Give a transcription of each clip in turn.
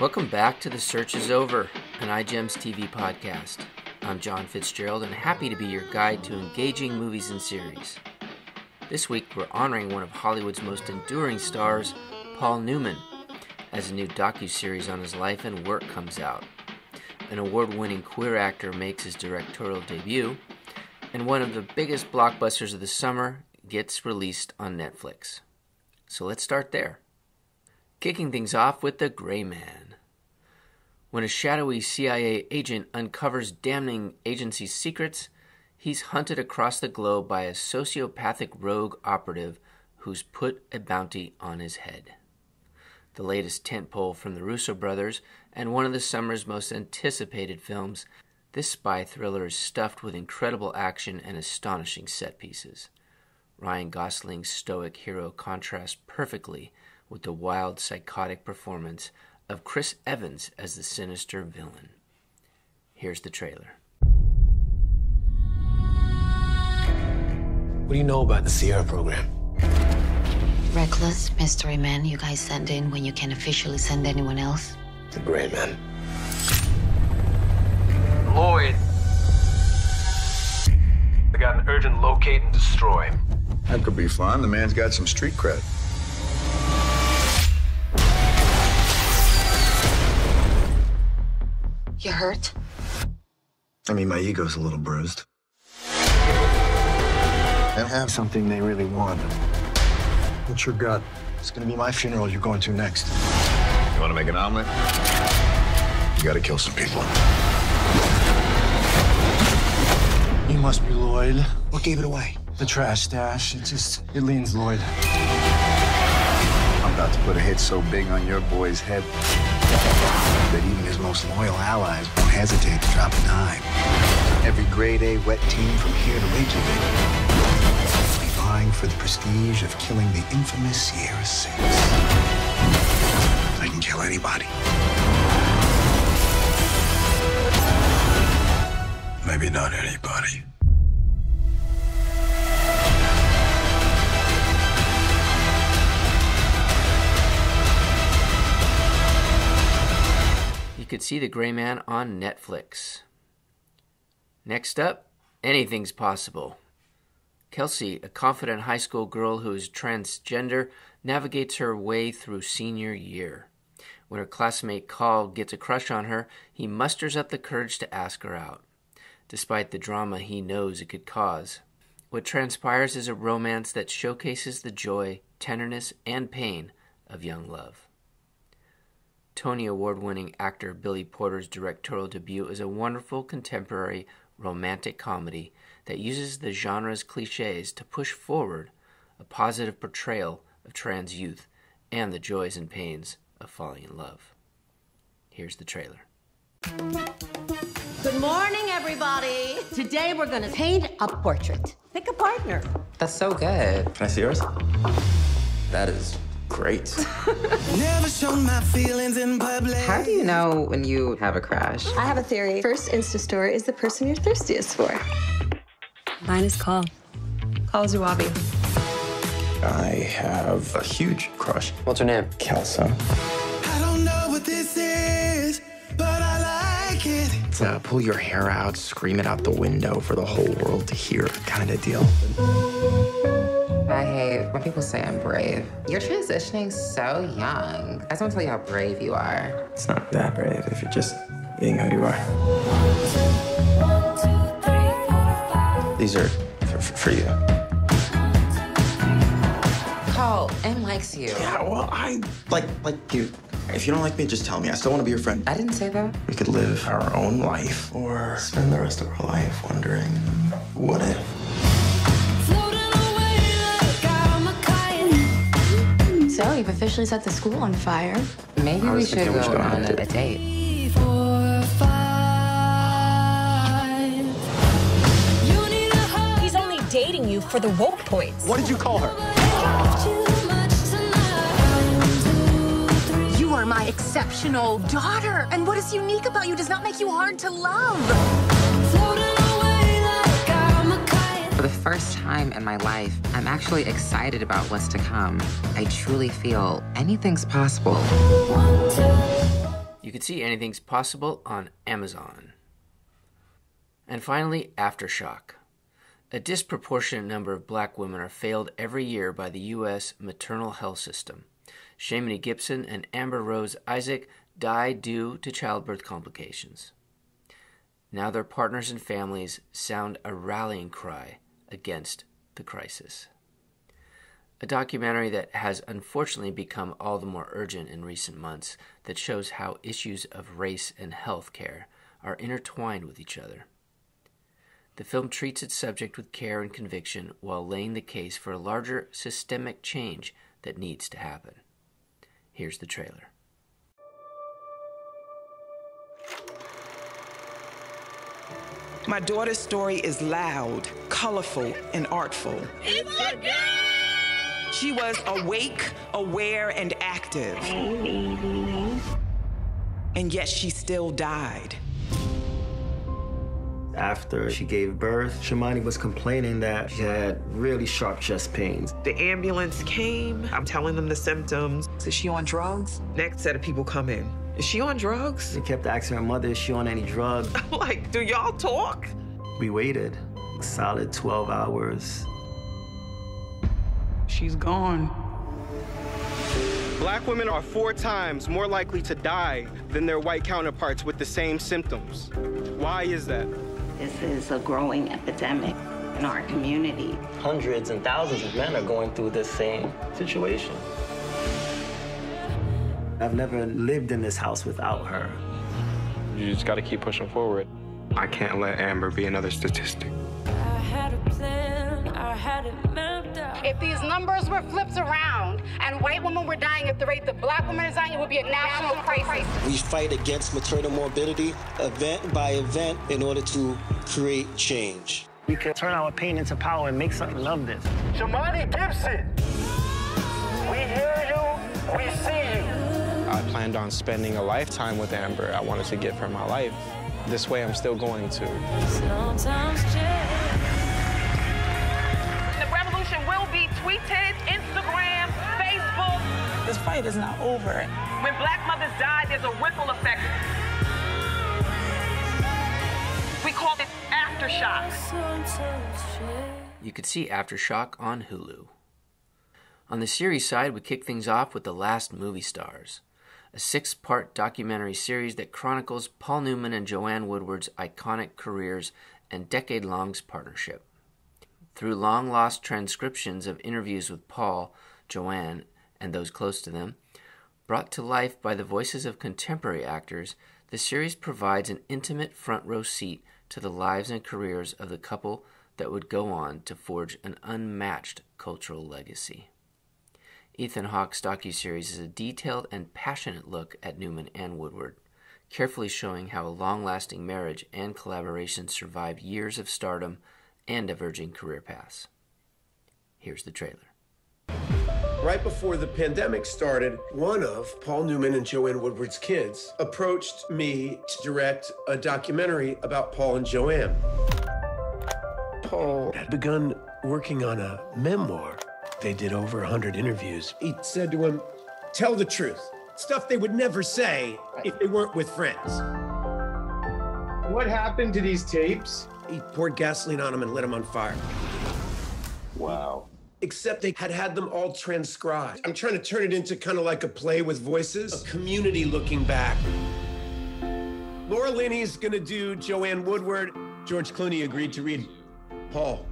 Welcome back to The Search is Over, an iGems TV podcast. I'm John Fitzgerald and happy to be your guide to engaging movies and series. This week we're honoring one of Hollywood's most enduring stars, Paul Newman, as a new docu-series on his life and work comes out. An award-winning queer actor makes his directorial debut, and one of the biggest blockbusters of the summer gets released on Netflix. So let's start there. Kicking things off with The Gray Man. When a shadowy CIA agent uncovers damning agency secrets, he's hunted across the globe by a sociopathic rogue operative who's put a bounty on his head. The latest tentpole from the Russo brothers and one of the summer's most anticipated films, this spy thriller is stuffed with incredible action and astonishing set pieces. Ryan Gosling's stoic hero contrasts perfectly with the wild, psychotic performance of Chris Evans as the sinister villain. Here's the trailer. What do you know about the Sierra program? Reckless mystery men you guys send in when you can't officially send anyone else? The Gray Man. Lloyd. I got an urgent locate and destroy. That could be fun. The man's got some street cred. You hurt? I mean, my ego's a little bruised. And have something they really want. What's your gut? It's gonna be my funeral you're going to next. You want to make an omelet? You got to kill some people. You must be Lloyd. What gave it away? The trash stash. It just, it leans Lloyd. I'm about to put a hit so big on your boy's head that even his most loyal allies won't hesitate to drop a dime. Every grade A wet team from here to Reykjavik will vying for the prestige of killing the infamous Sierra Six. I can kill anybody. Maybe not anybody. See The Gray Man on Netflix. Next up, anything's possible. Kelsa, a confident high school girl who is transgender, navigates her way through senior year. When her classmate Khal gets a crush on her, he musters up the courage to ask her out, despite the drama he knows it could cause. What transpires is a romance that showcases the joy, tenderness, and pain of young love. Tony Award winning actor Billy Porter's directorial debut is a wonderful contemporary romantic comedy that uses the genre's cliches to push forward a positive portrayal of trans youth and the joys and pains of falling in love. Here's the trailer. Good morning, everybody. Today we're going to paint a portrait. Pick a partner. That's so good. Can I see yours? That is great. Never show my feelings in public. How do you know when you have a crush? I have a theory. First Insta story is the person you're thirstiest for. Mine is Khal. Khal Zuabi. I have a huge crush. What's her name? Kelsa. I don't know what this is, but I like it. It's a pull your hair out, scream it out the window for the whole world to hear kind of deal. Hate when people say I'm brave. You're transitioning so young. I just want to tell you how brave you are. It's not that brave if you're just being who you are. These are for, for, for you. Cole, M likes you. Yeah, well, I like like you. If you don't like me, just tell me. I still want to be your friend. I didn't say that. We could live our own life or spend the rest of our life wondering what if. So you've officially set the school on fire. Maybe we should thinking we go should go on on a a, a date. He's only dating you for the woke points. What did you call her? You are my exceptional daughter, and what is unique about you does not make you hard to love. First time in my life, I'm actually excited about what's to come. I truly feel anything's possible. You can see Anything's Possible on Amazon. And finally, Aftershock. A disproportionate number of black women are failed every year by the U.S. maternal health system. Shamony Gibson and Amber Rose Isaac die due to childbirth complications. Now their partners and families sound a rallying cry against the crisis. A documentary that has unfortunately become all the more urgent in recent months that shows how issues of race and health care are intertwined with each other. The film treats its subject with care and conviction while laying the case for a larger systemic change that needs to happen. Here's the trailer. My daughter's story is loud, colorful, and artful. It's a girl! She was awake, aware, and active. And yet she still died. After she gave birth, Shamony was complaining that she had really sharp chest pains. The ambulance came. I'm telling them the symptoms. Is she on drugs? Next set of people come in. Is she on drugs? They kept asking her mother, is she on any drugs? Like, do y'all talk? We waited a solid 12 hours. She's gone. Black women are four times more likely to die than their white counterparts with the same symptoms. Why is that? This is a growing epidemic in our community. Hundreds and thousands of men are going through this same situation. I've never lived in this house without her. You just got to keep pushing forward. I can't let Amber be another statistic. If these numbers were flipped around and white women were dying at the rate that black women are dying, it would be a national crisis. We fight against maternal morbidity event by event in order to create change. We can turn our pain into power and make something of this. Shamony Gibson, we hear you, we see you. I planned on spending a lifetime with Amber. I wanted to give her my life. This way, I'm still going to. The revolution will be tweeted, Instagram, Facebook. This fight is not over. When black mothers die, there's a ripple effect. We call it aftershock. You could see Aftershock on Hulu. On the series side, we kick things off with The Last Movie Stars, a six part documentary series that chronicles Paul Newman and Joanne Woodward's iconic careers and decade long partnership. Through long lost transcriptions of interviews with Paul, Joanne, and those close to them, brought to life by the voices of contemporary actors, the series provides an intimate front row seat to the lives and careers of the couple that would go on to forge an unmatched cultural legacy. Ethan Hawke's docuseries is a detailed and passionate look at Newman and Woodward, carefully showing how a long lasting marriage and collaboration survived years of stardom and diverging career paths. Here's the trailer. Right before the pandemic started, one of Paul Newman and Joanne Woodward's kids approached me to direct a documentary about Paul and Joanne. Paul had begun working on a memoir. They did over 100 interviews. He said to him, Tell the truth. Stuff they would never say if they weren't with friends. What happened to these tapes? He poured gasoline on them and lit them on fire. Wow. Except they had had them all transcribed. I'm trying to turn it into kind of like a play with voices, a community looking back. Laura Linney's gonna do Joanne Woodward. George Clooney agreed to read Paul.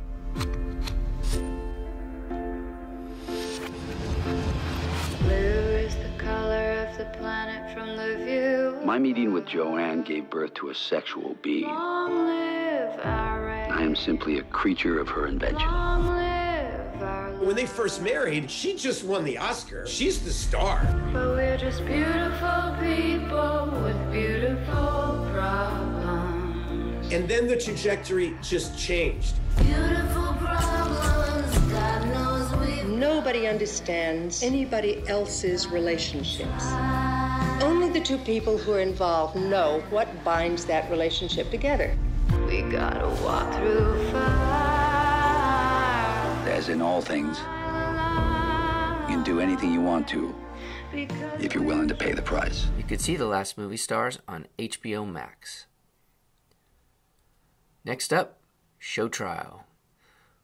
My meeting with Joanne gave birth to a sexual being. Long live our I am simply a creature of her invention. Long live our When they first married, she just won the Oscar. She's the star. But we're just beautiful people with beautiful problems. And then the trajectory just changed. Beautiful Nobody understands anybody else's relationships. Only the two people who are involved know what binds that relationship together. We gotta walk through fire. As in all things, you can do anything you want to if you're willing to pay the price. You could see the last movie stars on HBO Max. Next up, Show Trial.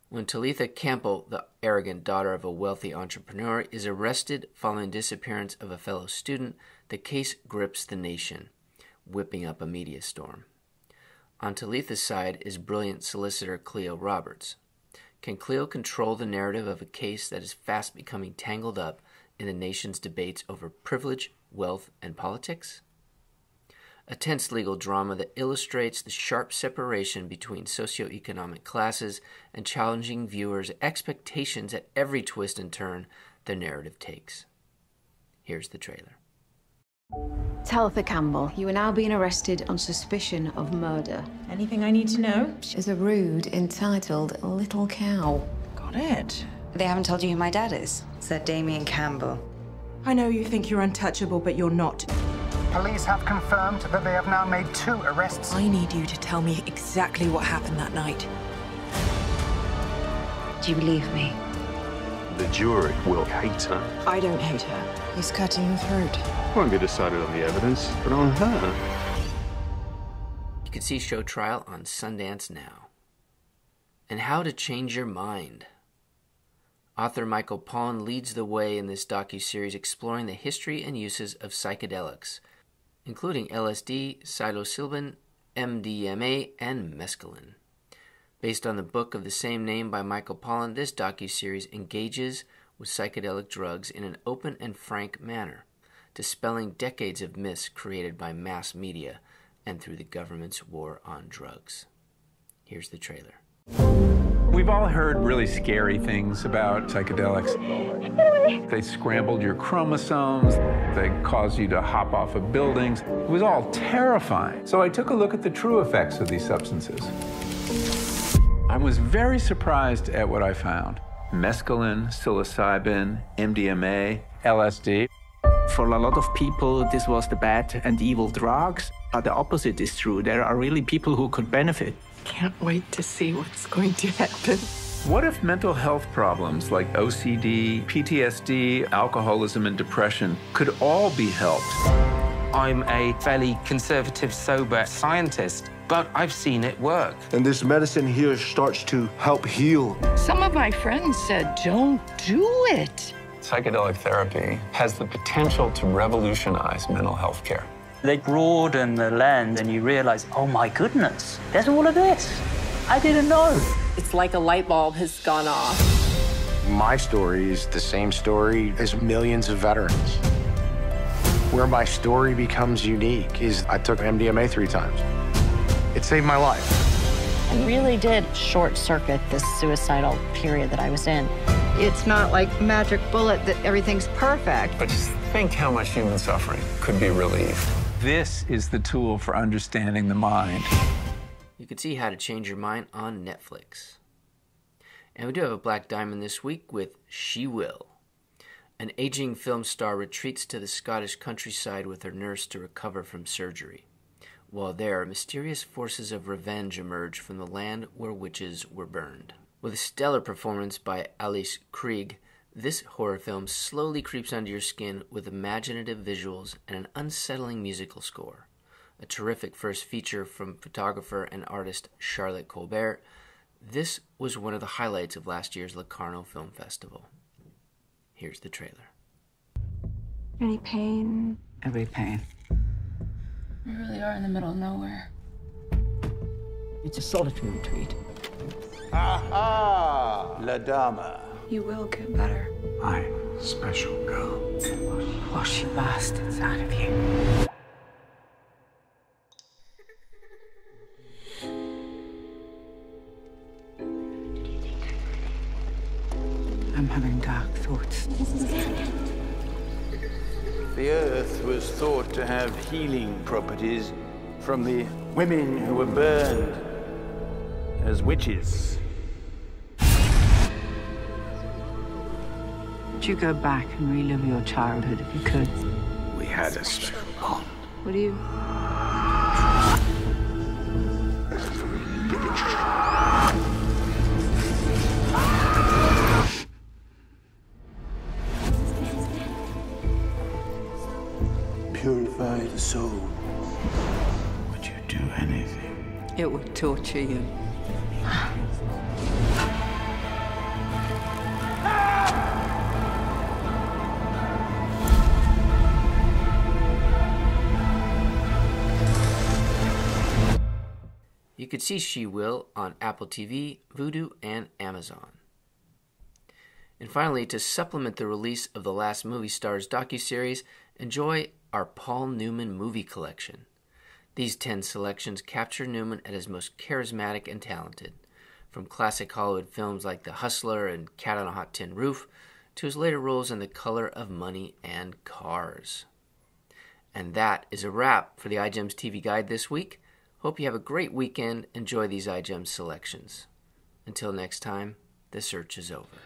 When Talitha Campbell, the arrogant daughter of a wealthy entrepreneur, is arrested following disappearance of a fellow student, the case grips the nation, whipping up a media storm. On Talitha's side is brilliant solicitor Cleo Roberts. Can Cleo control the narrative of a case that is fast becoming tangled up in the nation's debates over privilege, wealth, and politics? A tense legal drama that illustrates the sharp separation between socioeconomic classes and challenging viewers' expectations at every twist and turn the narrative takes. Here's the trailer. Talitha Campbell, you are now being arrested on suspicion of murder. Anything I need to know? She's a rude entitled Little Cow. Got it. They haven't told you who my dad is. It's that Damien Campbell. I know you think you're untouchable, but you're not. Police have confirmed that they have now made two arrests. I need you to tell me exactly what happened that night. Do you believe me? The jury will hate her. I don't hate her. He's cutting your throat. Won't be decided on the evidence, but on her. You can see Show Trial on Sundance now. And How to Change Your Mind. Author Michael Pollan leads the way in this docu-series exploring the history and uses of psychedelics, including LSD, psilocybin, MDMA, and mescaline. Based on the book of the same name by Michael Pollan, this docu-series engages with psychedelic drugs in an open and frank manner, dispelling decades of myths created by mass media and through the government's war on drugs. Here's the trailer. We've all heard really scary things about psychedelics. They scrambled your chromosomes, they caused you to hop off of buildings. It was all terrifying. So I took a look at the true effects of these substances. I was very surprised at what I found mescaline, psilocybin, MDMA, LSD. For a lot of people, this was the bad and evil drugs. But the opposite is true. There are really people who could benefit. Can't wait to see what's going to happen. What if mental health problems like OCD, PTSD, alcoholism, and depression could all be helped? I'm a fairly conservative, sober scientist, but I've seen it work. And this medicine here starts to help heal. Some of my friends said, don't do it. Psychedelic therapy has the potential to revolutionize mental health care. They broaden the lens and you realize, oh my goodness, there's all of this. I didn't know. It's like a light bulb has gone off. My story is the same story as millions of veterans. Where my story becomes unique is I took MDMA three times. It saved my life. I really did short circuit this suicidal period that I was in. It's not like magic bullet that everything's perfect. But just think how much human suffering could be relieved. This is the tool for understanding the mind. You can see How to Change Your Mind on Netflix. And we do have a Black Diamond this week with She Will. An aging film star retreats to the Scottish countryside with her nurse to recover from surgery. While there, mysterious forces of revenge emerge from the land where witches were burned. With a stellar performance by Alice Krige, this horror film slowly creeps under your skin with imaginative visuals and an unsettling musical score. A terrific first feature from photographer and artist Charlotte Colbert, this was one of the highlights of last year's Locarno Film Festival. Here's the trailer. Any pain? Every pain. We really are in the middle of nowhere. It's a solitary retreat. Aha! La Dama. You will get better. My special girl. Wash you bastards out of you. I'm having dark thoughts. The earth was thought to have healing properties from the women who were burned as witches. Would you go back and relive your childhood if you could? We had a special bond. Would you? purify the soul. Would you do anything? It would torture you. Ah! You could see She Will on Apple TV, Vudu, and Amazon. And finally, to supplement the release of the Last Movie Stars docuseries, enjoy our Paul Newman movie collection. These 10 selections capture Newman at his most charismatic and talented, from classic Hollywood films like The Hustler and Cat on a Hot Tin Roof to his later roles in The Color of Money and Cars. And that is a wrap for the iGems TV Guide this week. Hope you have a great weekend. Enjoy these iGems selections. Until next time, the search is over.